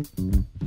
Mm-hmm.